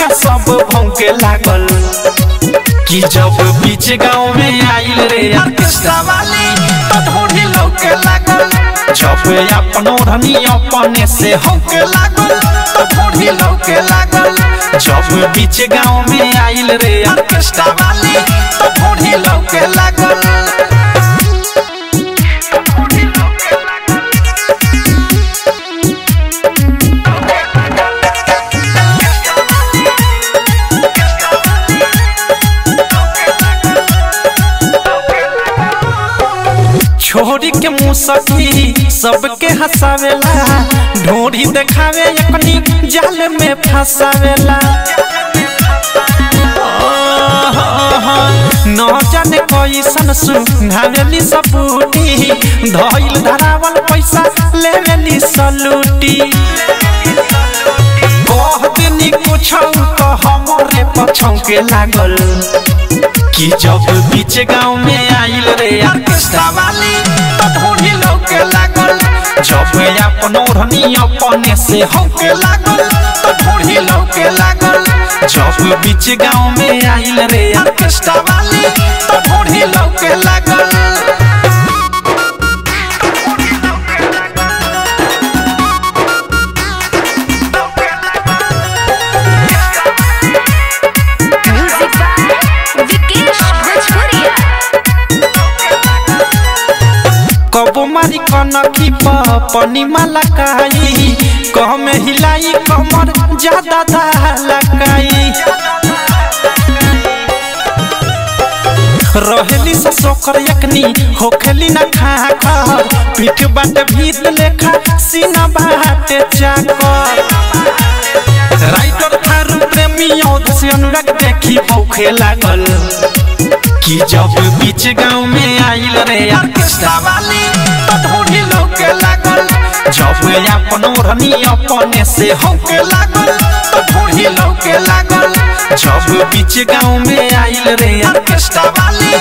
भौंके लागल। कि जब बीच गाँव में आइल रे ऑर्केस्ट्रा वाले तो ढोढ़ी लौके लागल। जब अपनो धनी अपने से होके लागल तो ढोढ़ी लौके लागल। जब बीच गाँव में आइल रे ऑर्केस्ट्रा वाले तो ढोढ़ी लौके लागल। छोरी के मुँह सखी? सबके हंसावेला ढोरी देखावे अपनी जाल में फंसावेला। न जाने कैसन सुनावेली सबूटी धइल धरावल पैसा लेवेली सलूटी। कह देनी कुछ तो हमरे पछौ के लागल। कि जब बीच गाँव में आइल रे ऑर्केस्ट्रा वाली ढोढ़ी लागल। जब अपन ओढ़नी अपने से होके लागल तो ढोढ़ी लौके लागल। जब बीच गाँव में आइल रे ऑर्केस्ट्रा वाली तो कबो मारी कनखी पनी माला काई कह में हिलाई, कमर ज़्यादा लकाई रहेली से सोकर यकनी, होखेली ना खा कर पीठ बाटे भीत लेखा, सीना बाटे चाकर। राइटर थारू प्रेमी औध से अनुराग देखी, भौखे लागल। कि जब बीच गाँव में आइल रे आर्केस्ट्रा वाली तो लोग के लागल। जब अपन ओढ़नी अपने से होके लागल तो लोग के लागल। जब बीच गाँव में आइल रे आर्केस्ट्रा वाली